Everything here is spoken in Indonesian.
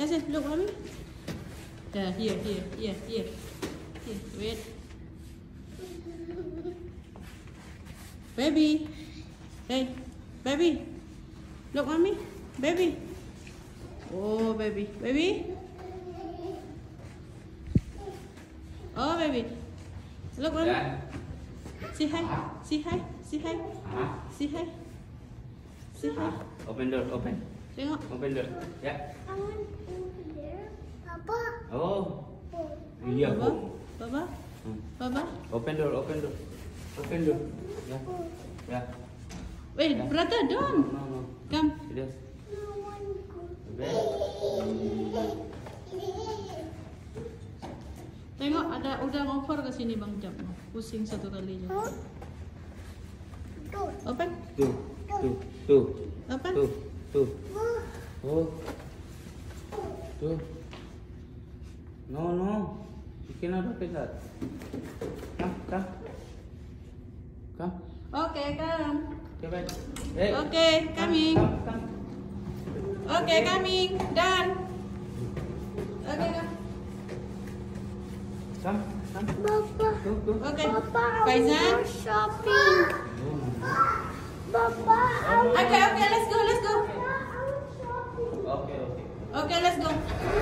Yes, yes, look, mommy. Yeah, here, here, here, here. Here, wait. Baby. Hey, baby. Look, mommy. Baby. Oh, baby. Baby. Oh, baby. Look, mommy. Dan. Say hi. Say hi. Say hi. Say hi. Say hi. Open door, open. Tengok. Open door. Ya. Papa. Oh. Iya. Baba. Hmm. Baba. Open door, open door. Open door. Ya. Ya. Wait, Yeah. brother, No, don't. no. Come. To go. Open. Tengok ada udang over ke sini Bang Jam. Pusing satu kali? Go. Open. Tuh, tuh, tuh, Open. tuh, tuh. Oh. Tuh. No, no. Open that. Come, come. Come. Oke. Okay, back. Hey. Oke, coming. Oke, coming. Done. Oke, come. Papa. Go, go. Oke. I Faizan. shopping. Okay, let's go.